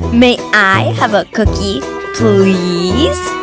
May I have a cookie, please?